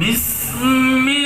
بسم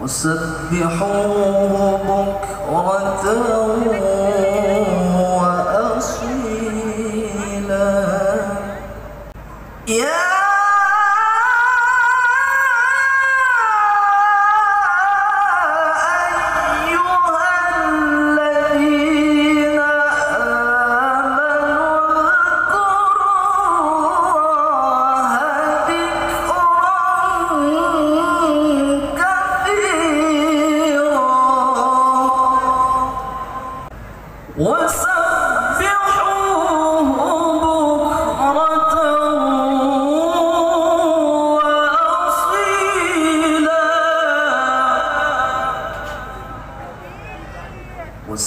وسبحوه بكرة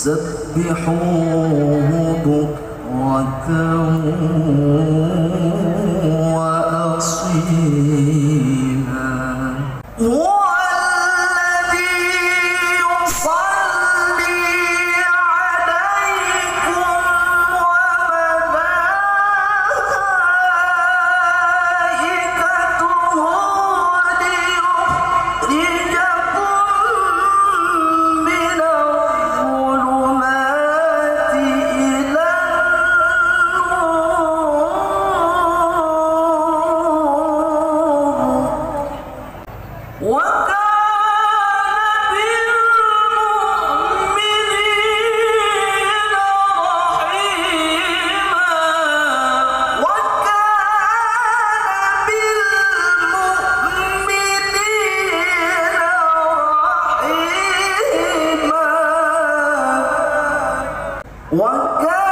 وسبحوه بكرة One guy.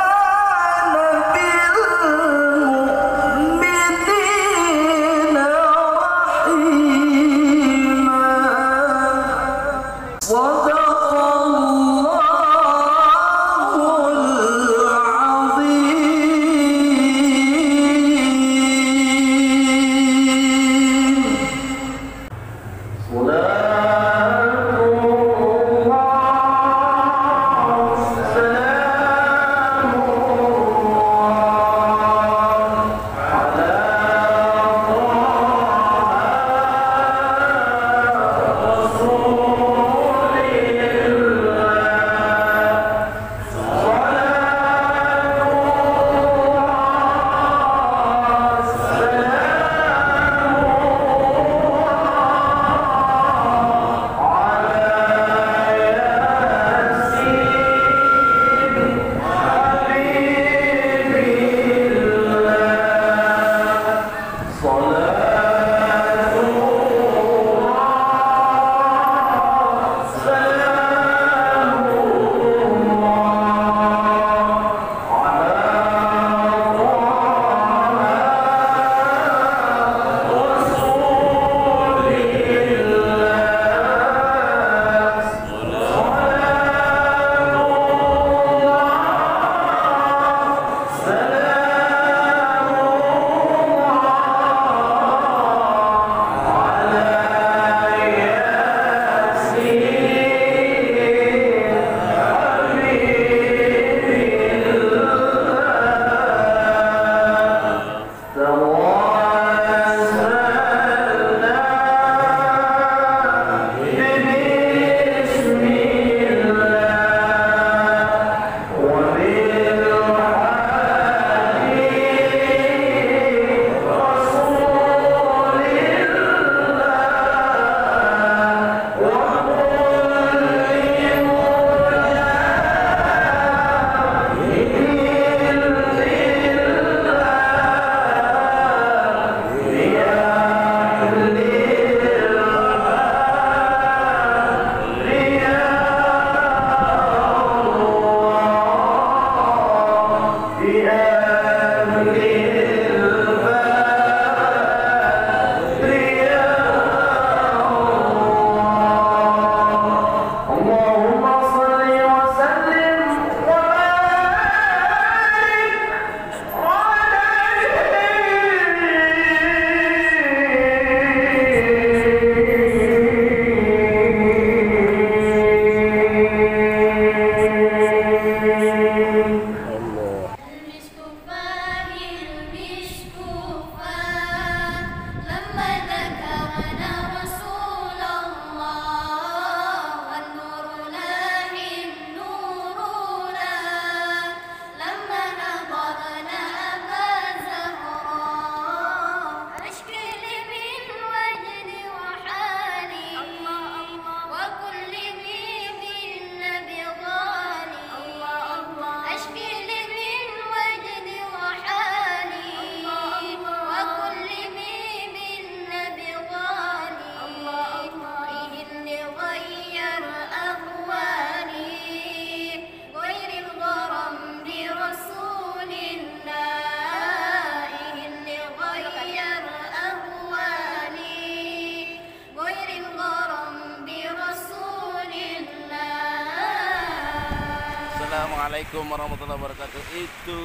Assalamualaikum warahmatullahi wabarakatuh. Itu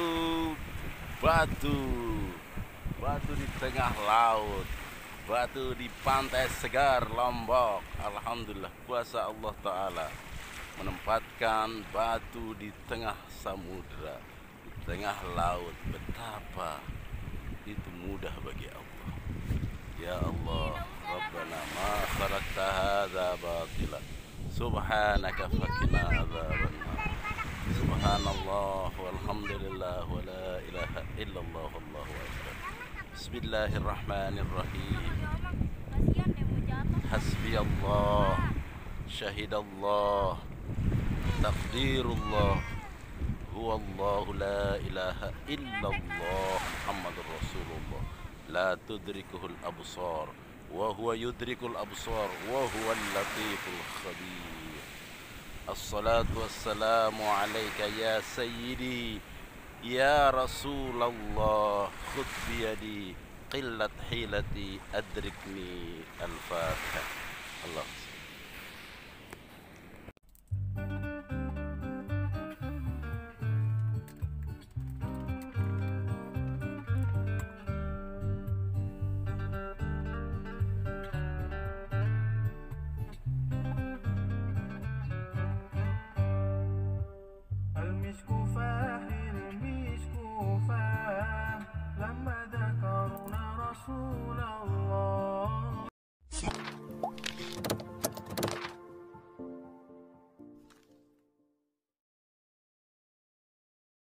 batu, batu di tengah laut, batu di pantai segar Lombok. Alhamdulillah kuasa Allah Taala menempatkan batu di tengah samudra, di tengah laut. Betapa itu mudah bagi Allah. Ya Allah, Rabbana ma khalaqta hadza batila. Subhanaka fakina سبحان الله والحمد لله ولا إله إلا الله الله أكبر. بسم الله الرحمن الرحيم. حسبي الله شهد الله تقدير الله هو الله لا إله إلا الله محمد رسول الله. لا تدركه الأبصار وهو يدرك الأبصار وهو اللطيف الخبير. الصلاة والسلام عليك يا سيدي يا رسول الله خذ بيدي قلة حيلتي أدركني الفاتحة. الله